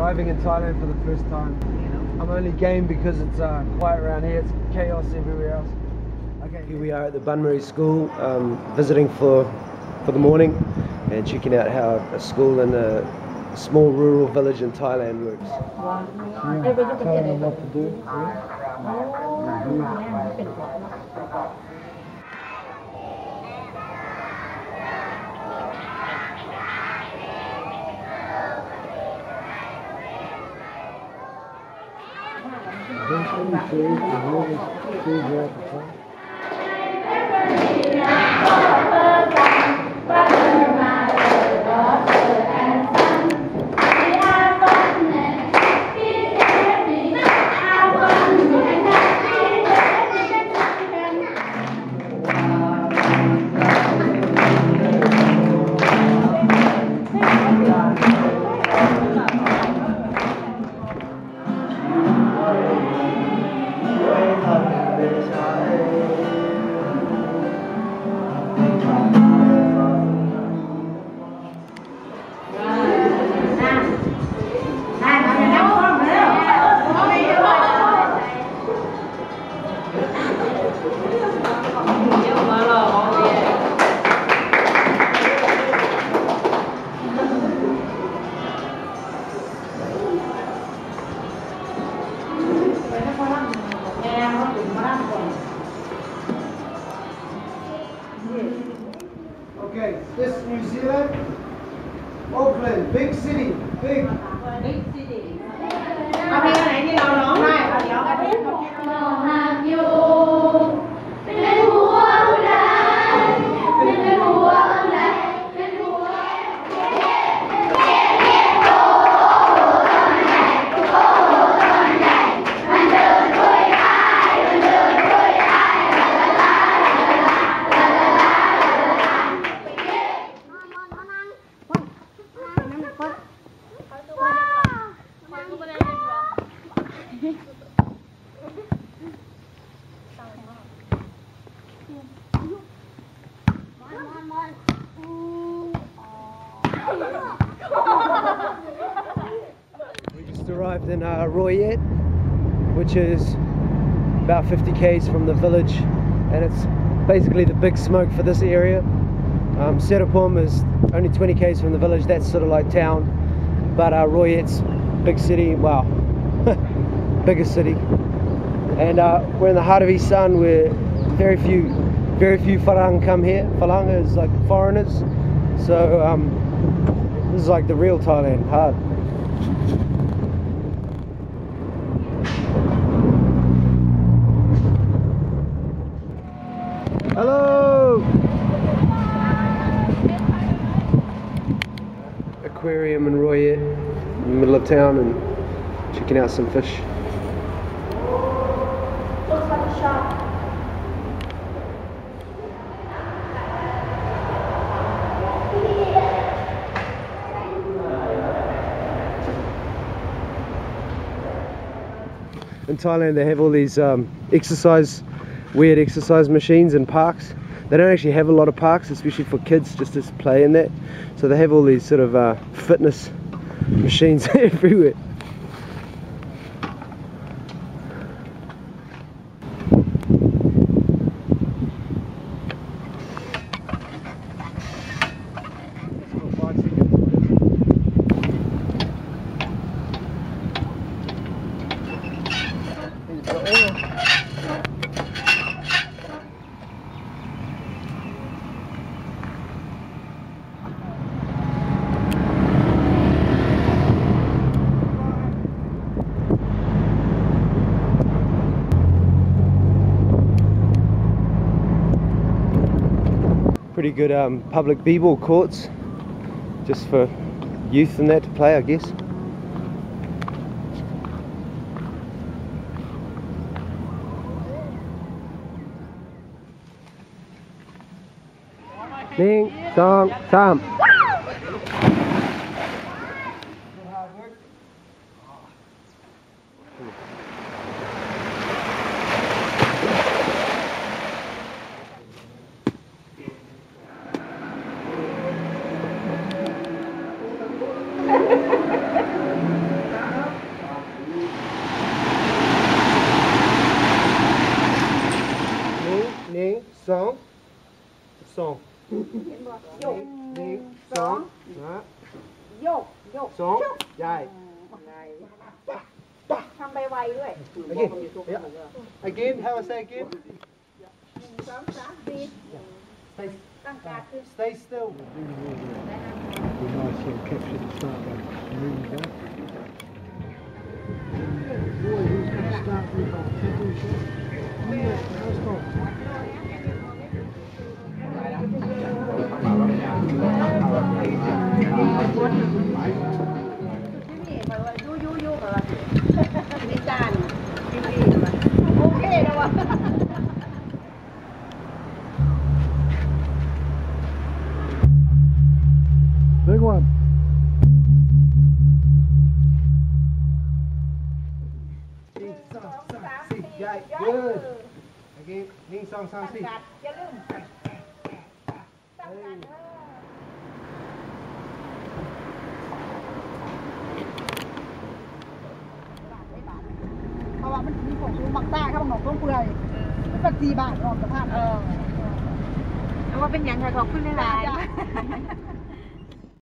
driving in Thailand for the first time. I'm only game because it's uh, quiet around here. It's chaos everywhere else. Okay, here we are at the Bunbury School, um, visiting for for the morning and checking out how a school in a small rural village in Thailand works. Yeah, telling them what to do. Eventually, trees, the Yes, New Zealand. Auckland, big city, big. Big city. Okay. Arrived in uh, Roi Et, which is about 50 k's from the village, and it's basically the big smoke for this area. Um, Serapom is only 20 k's from the village, that's sort of like town, but uh, Roi Et's big city, wow, biggest city. And uh, we're in the heart of Isan, where very few, very few Farang come here. Farang is like foreigners, so um, this is like the real Thailand, hard. Aquarium in Roi Et, in the middle of town, and checking out some fish. looks like a shop In Thailand, they have all these um, exercise, weird exercise machines in parks. They don't actually have a lot of parks, especially for kids, just to play in that. So they have all these sort of uh, fitness machines everywhere. Pretty good um, public b-ball courts, just for youth and that to play, I guess. Ning, song, sam. โยกหนึ่งสองนะ โยกโยก สองใหญ่ ทำใบไวด้วย again yeah. again how I say again หนึ่งสองสามสี่ stay ตั้งการขึ้น stay still Be nice little catch at the start there. Move that. Boy, who's going to start with our pepper shot? Let's go. Big one. Sing, song, song, sing, yeah, good. Again, sing, song, song, sing. Hey. ของชุมบางซ่าครับบางหองต้นเปื่อยแล้วก็สี่บาทรอบสะพานเออ เอาว่าเป็นยังไรขอบคุณหลายๆ